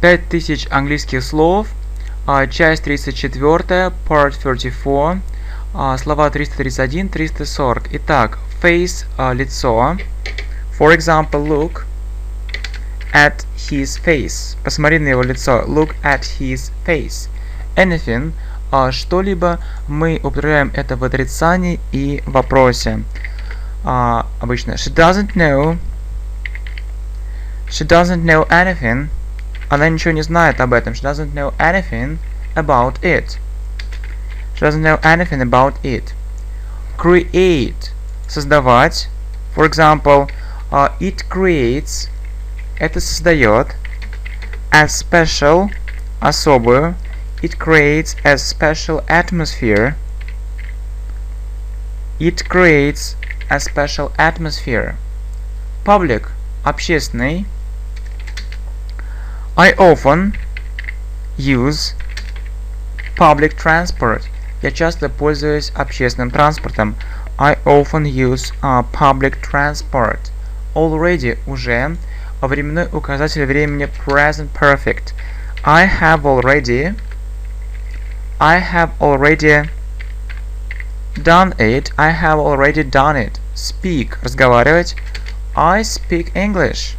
5000 английских слов, а, часть 34, part 34, а, слова 331, 340. Итак, face а, – лицо. For example, look at his face. Посмотри на его лицо. Look at his face. Anything что-либо. Мы употребляем это в отрицании и вопросе. Обычно she doesn't know she doesn't know anything она ничего не знает об этом. She doesn't know anything about it. She doesn't know anything about it. Create. Создавать. For example, uh, it creates. Это создает. A special. Особую. It creates a special atmosphere. It creates a special atmosphere. Public. Общественный. I often use public transport. Я часто пользуюсь общественным транспортом. I often use uh, public transport. Already уже временной указатель времени present perfect. I have already I have already done it. I have already done it. Speak разговаривать. I speak English.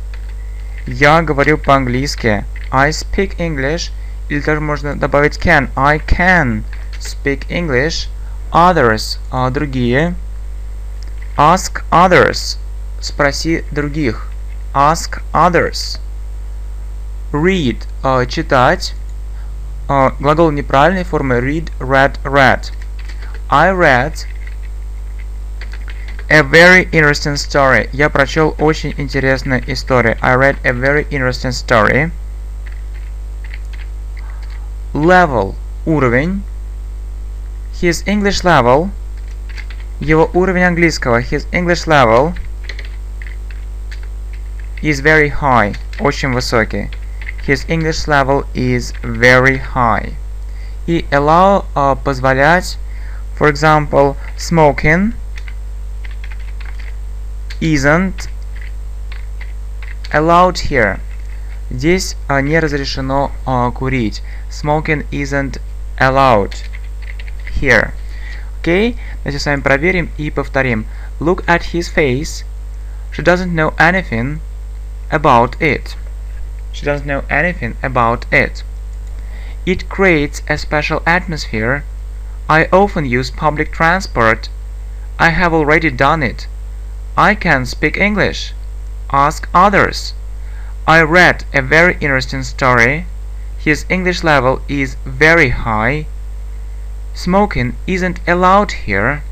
Я говорю по-английски. I speak English. Или даже можно добавить can. I can speak English. Others. А, другие. Ask others. Спроси других. Ask others. Read. А, читать. А, глагол неправильной формы. Read, read, read. I read A very interesting story. Я прочел очень интересную историю. I read a very interesting story. Level. Уровень. His English level. Его уровень английского. His English level is very high. Очень высокий. His English level is very high. И allow uh, позволять, for example, smoking isn't allowed here. Здесь а, не разрешено а, курить. Smoking isn't allowed here. Окей? Okay? Давайте с вами проверим и повторим. Look at his face. She doesn't know anything about it. She doesn't know anything about it. It creates a special atmosphere. I often use public transport. I have already done it. I can speak English. Ask others. I read a very interesting story. His English level is very high. Smoking isn't allowed here.